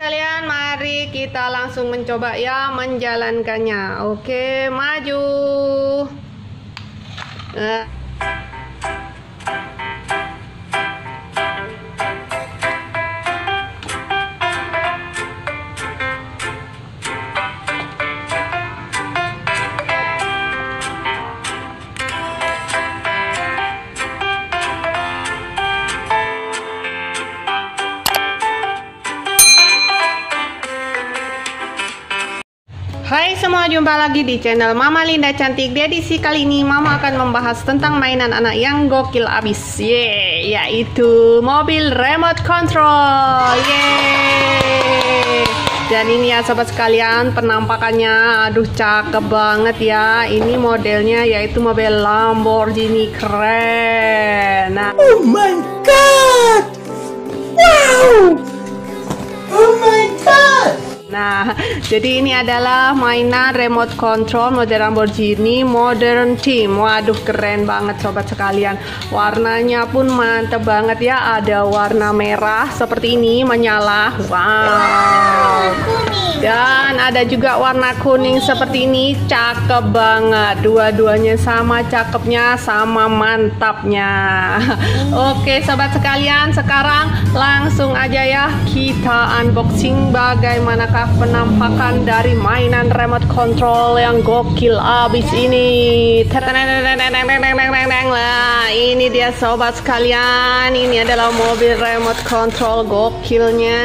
Kalian mari kita langsung mencoba ya menjalankannya. Oke, maju. Nah. Jumpa lagi di channel Mama Linda Cantik. Di edisi kali ini Mama akan membahas tentang mainan anak yang gokil abis. Yeay, yaitu mobil remote control. Yeay. Dan ini ya sobat sekalian, penampakannya aduh cakep banget ya. Ini modelnya yaitu mobil Lamborghini keren. Nah, Oh my god! Wow! Oh my god! Nah, jadi ini adalah mainan remote control model Lamborghini Modern Team. Waduh, keren banget sobat sekalian. Warnanya pun mantep banget ya. Ada warna merah seperti ini menyala. Wow. Dan ada juga warna kuning seperti ini. Cakep banget. Dua-duanya sama cakepnya, sama mantapnya. Oke, sobat sekalian, sekarang langsung aja ya kita unboxing bagaimanakah penampakan dari mainan remote control yang gokil abis ini. Lah, ini dia sobat sekalian. Ini adalah mobil remote control gokilnya.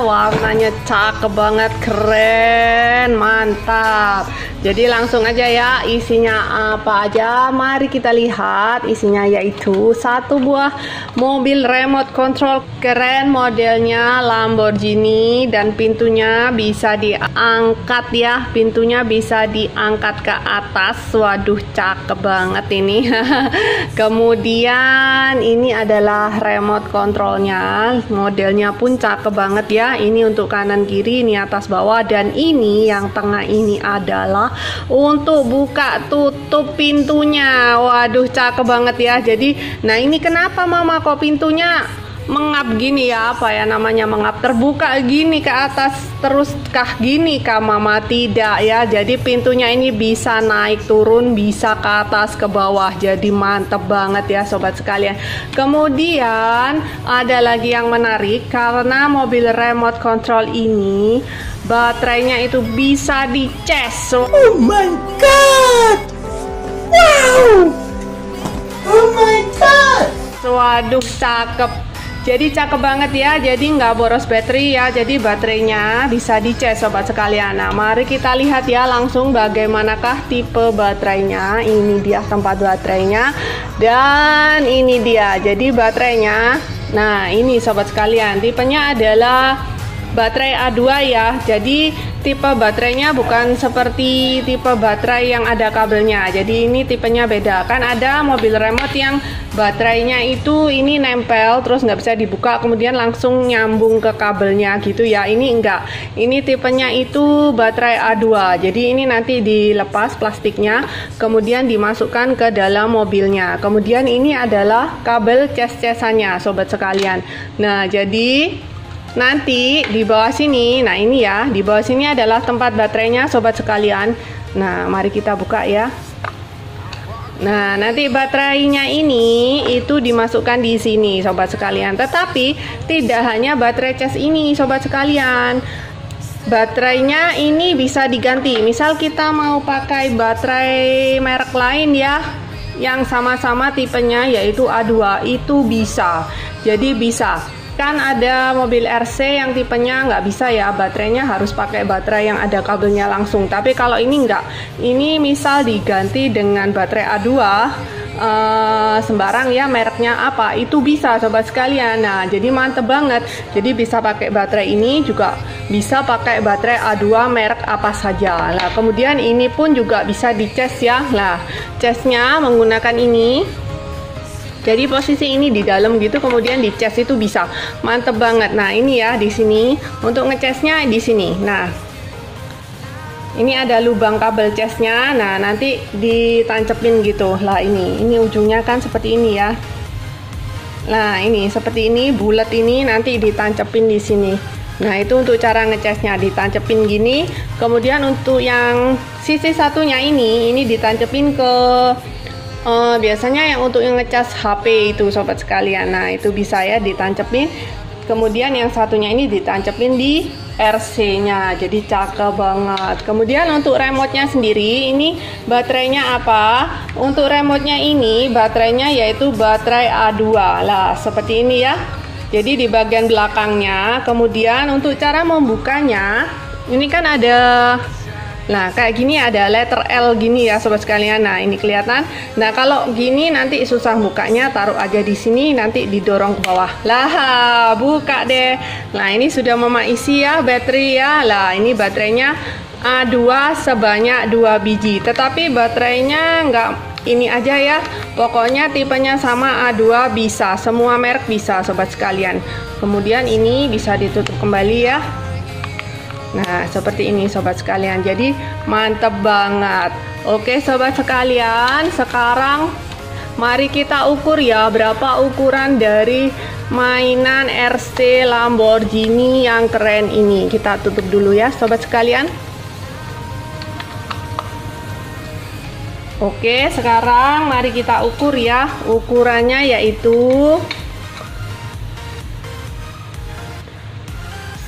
Warnanya cakep banget, keren, mantap. Jadi langsung aja ya isinya apa aja. Mari kita lihat isinya yaitu satu buah mobil remote control keren modelnya Lamborghini dan pintunya bisa diangkat ya. Pintunya bisa diangkat ke atas. Waduh cakep banget ini. Kemudian ini adalah remote controlnya. Modelnya pun cakep banget ya. Ini untuk kanan kiri, ini atas bawah dan ini yang tengah ini adalah untuk buka tutup pintunya. Waduh, cakep banget ya. Jadi, nah ini kenapa Mama kok pintunya mengap gini ya apa ya namanya mengap terbuka gini ke atas terus kah gini kah mama tidak ya jadi pintunya ini bisa naik turun bisa ke atas ke bawah jadi mantep banget ya sobat sekalian kemudian ada lagi yang menarik karena mobil remote control ini baterainya itu bisa dicas so, Oh my god! Wow! Oh my god! Waduh, cakep. Jadi cakep banget ya. Jadi nggak boros baterai ya. Jadi baterainya bisa dicas sobat sekalian. Nah, mari kita lihat ya langsung bagaimanakah tipe baterainya. Ini dia tempat baterainya dan ini dia. Jadi baterainya. Nah, ini sobat sekalian, tipenya adalah baterai A2 ya. Jadi tipe baterainya bukan seperti tipe baterai yang ada kabelnya. Jadi ini tipenya beda. Kan ada mobil remote yang baterainya itu ini nempel terus nggak bisa dibuka kemudian langsung nyambung ke kabelnya gitu ya. Ini enggak. Ini tipenya itu baterai A2. Jadi ini nanti dilepas plastiknya kemudian dimasukkan ke dalam mobilnya. Kemudian ini adalah kabel cas-casannya sobat sekalian. Nah, jadi Nanti di bawah sini, nah ini ya, di bawah sini adalah tempat baterainya sobat sekalian. Nah, mari kita buka ya. Nah, nanti baterainya ini itu dimasukkan di sini sobat sekalian. Tetapi tidak hanya baterai cas ini sobat sekalian. Baterainya ini bisa diganti. Misal kita mau pakai baterai merek lain ya, yang sama-sama tipenya yaitu A2 itu bisa. Jadi bisa kan ada mobil RC yang tipenya nggak bisa ya baterainya harus pakai baterai yang ada kabelnya langsung. Tapi kalau ini nggak. Ini misal diganti dengan baterai A2 uh, sembarang ya mereknya apa itu bisa sobat sekalian. Nah jadi mantep banget. Jadi bisa pakai baterai ini juga bisa pakai baterai A2 merek apa saja. Lah kemudian ini pun juga bisa dicas ya. Lah casnya menggunakan ini jadi posisi ini di dalam gitu kemudian dicas itu bisa. Mantep banget. Nah ini ya di sini. Untuk ngecasnya di sini. Nah ini ada lubang kabel casnya nah nanti ditancepin gitu. Lah ini. Ini ujungnya kan seperti ini ya. Nah ini seperti ini bulat ini nanti ditancepin di sini. Nah itu untuk cara ngecasnya ditancepin gini. Kemudian untuk yang sisi satunya ini, ini ditancepin ke uh, biasanya yang untuk yang ngecas HP itu sobat sekalian. Nah itu bisa ya ditancepin. Kemudian yang satunya ini ditancepin di RC-nya, jadi cakep banget. Kemudian untuk remote-nya sendiri, ini baterainya apa? Untuk remote-nya ini baterainya yaitu baterai A2 lah, seperti ini ya. Jadi di bagian belakangnya, kemudian untuk cara membukanya, ini kan ada Nah, kayak gini ada letter L gini ya sobat sekalian. Nah, ini kelihatan. Nah, kalau gini nanti susah bukanya, taruh aja di sini nanti didorong ke bawah. Lah, buka deh. Nah, ini sudah mama isi ya baterai ya. Lah, ini baterainya A2 sebanyak 2 biji. Tetapi baterainya enggak ini aja ya pokoknya tipenya sama A2 bisa semua merek bisa sobat sekalian kemudian ini bisa ditutup kembali ya Nah, seperti ini sobat sekalian. Jadi, mantep banget. Oke, sobat sekalian, sekarang mari kita ukur ya berapa ukuran dari mainan RC Lamborghini yang keren ini. Kita tutup dulu ya, sobat sekalian. Oke, sekarang mari kita ukur ya. Ukurannya yaitu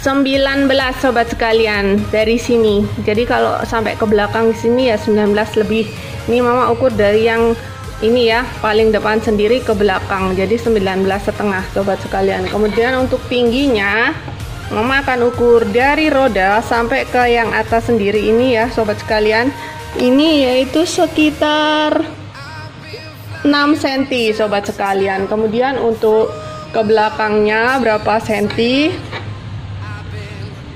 19 sobat sekalian dari sini. Jadi kalau sampai ke belakang sini ya 19 lebih. Ini mama ukur dari yang ini ya paling depan sendiri ke belakang. Jadi 19 setengah sobat sekalian. Kemudian untuk tingginya mama akan ukur dari roda sampai ke yang atas sendiri ini ya sobat sekalian. Ini yaitu sekitar 6 cm sobat sekalian. Kemudian untuk ke belakangnya berapa senti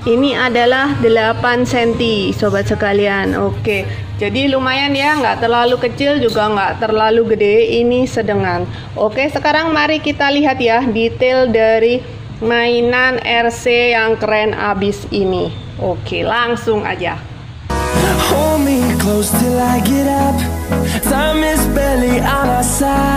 ini adalah 8 cm sobat sekalian. Oke jadi lumayan ya nggak terlalu kecil juga nggak terlalu gede ini sedengan. Oke sekarang mari kita lihat ya detail dari mainan RC yang keren abis ini. Oke langsung aja. Hold me close till I get up. Time is barely on our side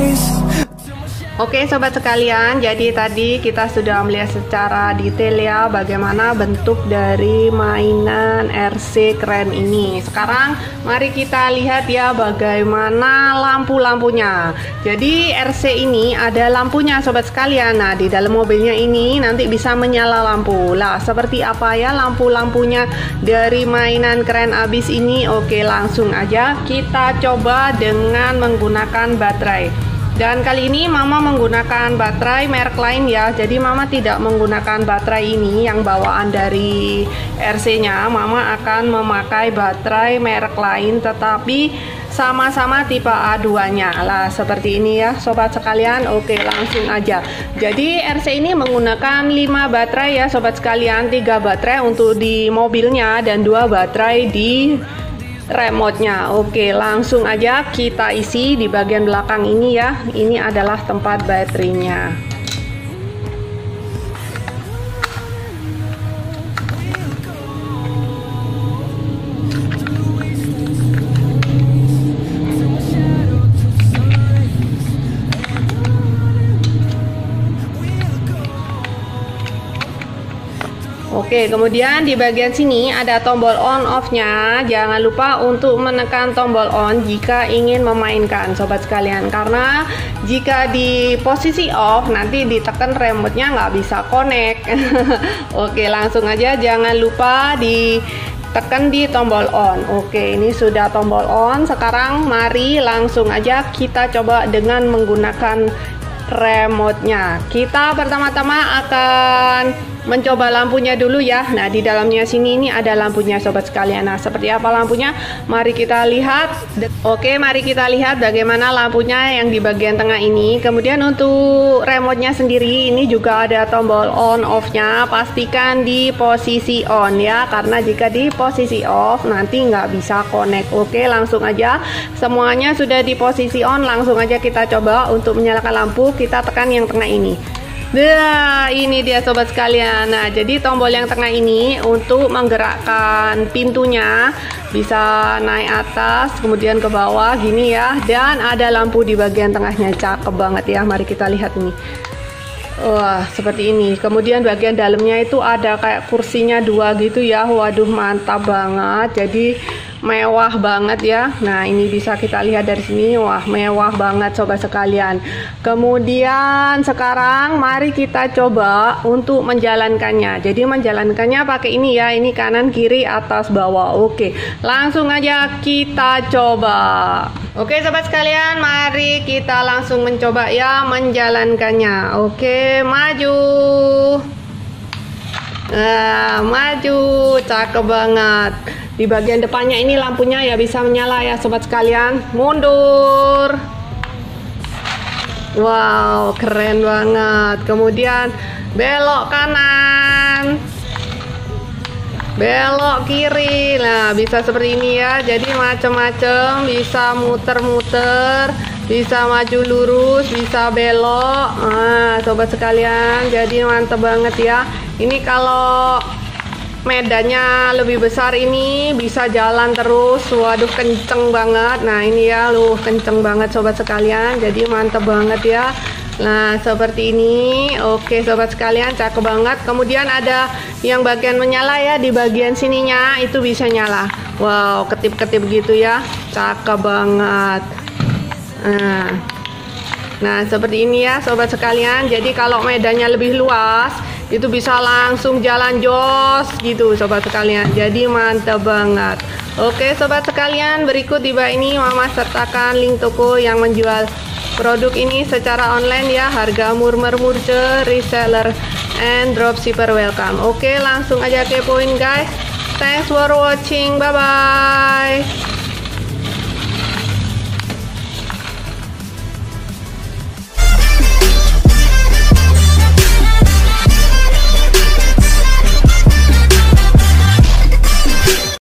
Oke sobat sekalian, jadi tadi kita sudah melihat secara detail ya bagaimana bentuk dari mainan RC keren ini. Sekarang mari kita lihat ya bagaimana lampu-lampunya. Jadi RC ini ada lampunya sobat sekalian. Nah, di dalam mobilnya ini nanti bisa menyala lampu. Lah, seperti apa ya lampu-lampunya dari mainan keren abis ini? Oke, langsung aja kita coba dengan menggunakan baterai. Dan kali ini mama menggunakan baterai merek lain ya. Jadi mama tidak menggunakan baterai ini yang bawaan dari RC-nya. Mama akan memakai baterai merek lain tetapi sama-sama tipe A2-nya. Lah seperti ini ya sobat sekalian. Oke, langsung aja. Jadi RC ini menggunakan 5 baterai ya sobat sekalian. 3 baterai untuk di mobilnya dan 2 baterai di remote-nya. Oke, langsung aja kita isi di bagian belakang ini ya. Ini adalah tempat baterainya. Oke, kemudian di bagian sini ada tombol on off-nya. Jangan lupa untuk menekan tombol on jika ingin memainkan sobat sekalian. Karena jika di posisi off nanti ditekan remote-nya nggak bisa connect. Oke, langsung aja jangan lupa di tekan di tombol on. Oke, ini sudah tombol on. Sekarang mari langsung aja kita coba dengan menggunakan remote-nya. Kita pertama-tama akan mencoba lampunya dulu ya. Nah, di dalamnya sini ini ada lampunya sobat sekalian. Nah, seperti apa lampunya? Mari kita lihat. Oke, mari kita lihat bagaimana lampunya yang di bagian tengah ini. Kemudian untuk remote-nya sendiri ini juga ada tombol on off-nya. Pastikan di posisi on ya, karena jika di posisi off nanti nggak bisa connect. Oke, langsung aja semuanya sudah di posisi on, langsung aja kita coba untuk menyalakan lampu. Kita tekan yang tengah ini. Nah, ini dia sobat sekalian. Nah, jadi tombol yang tengah ini untuk menggerakkan pintunya bisa naik atas, kemudian ke bawah gini ya. Dan ada lampu di bagian tengahnya. Cakep banget ya. Mari kita lihat ini. Wah, seperti ini. Kemudian bagian dalamnya itu ada kayak kursinya dua gitu ya. Waduh, mantap banget. Jadi mewah banget ya. Nah, ini bisa kita lihat dari sini. Wah, mewah banget sobat sekalian. Kemudian sekarang mari kita coba untuk menjalankannya. Jadi menjalankannya pakai ini ya. Ini kanan, kiri, atas, bawah. Oke. Langsung aja kita coba. Oke, sobat sekalian, mari kita langsung mencoba ya menjalankannya. Oke, maju. Nah, maju, cakep banget. Di bagian depannya ini lampunya ya bisa menyala ya sobat sekalian. Mundur. Wow, keren banget. Kemudian belok kanan. Belok kiri. Nah, bisa seperti ini ya. Jadi macam-macam, bisa muter-muter, bisa maju lurus, bisa belok. Nah, sobat sekalian, jadi mantep banget ya. Ini kalau medannya lebih besar ini bisa jalan terus. Waduh kenceng banget. Nah ini ya lu kenceng banget sobat sekalian. Jadi mantep banget ya. Nah seperti ini. Oke sobat sekalian cakep banget. Kemudian ada yang bagian menyala ya di bagian sininya itu bisa nyala. Wow ketip-ketip gitu ya. Cakep banget. Nah Nah, seperti ini ya sobat sekalian. Jadi kalau medannya lebih luas, itu bisa langsung jalan jos gitu sobat sekalian. Jadi mantap banget. Oke sobat sekalian, berikut di bawah ini Mama sertakan link toko yang menjual produk ini secara online ya. Harga murmer murce, reseller and dropshipper welcome. Oke, langsung aja kepoin guys. Thanks for watching. Bye bye.